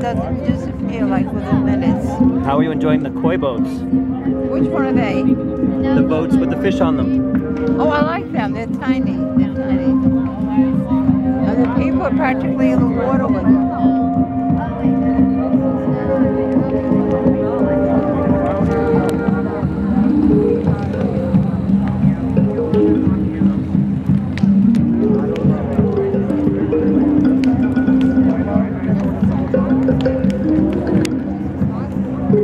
Slow burning wood that doesn't disappear like within minutes. How are you enjoying the koi boats? Which one are they? The boats with the fish on them. Oh, I like them. They're tiny. They're tiny. And the people are practically Oh,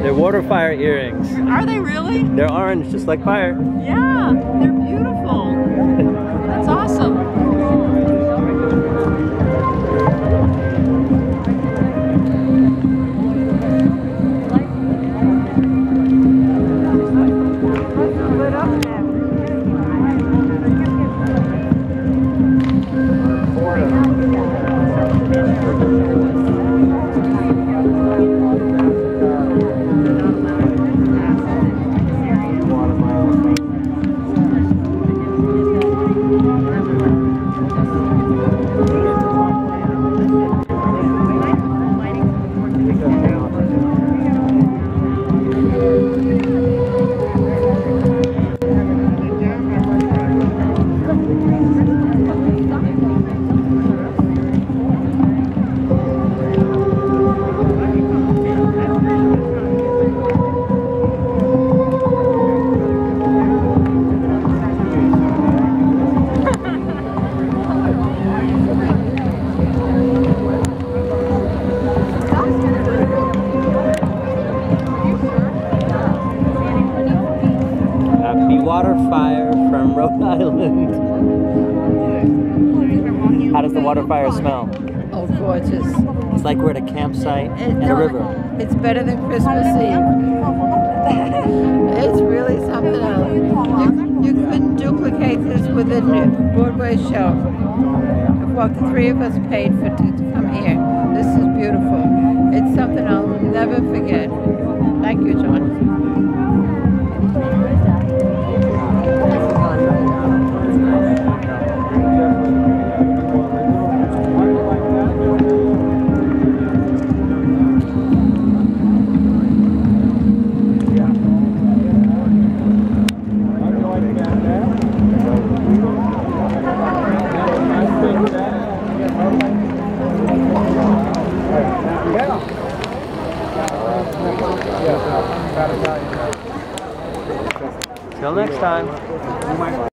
they're WaterFire earrings. Are they really? They're orange, just like fire. Yeah, they're beautiful. Water fire from Rhode Island. How does the WaterFire smell? Oh, gorgeous. It's like we're at a campsite It- in a river. It's better than Christmas Eve. It's really something else. You, you couldn't duplicate this within a Broadway show. What the three of us paid for to come Till next time.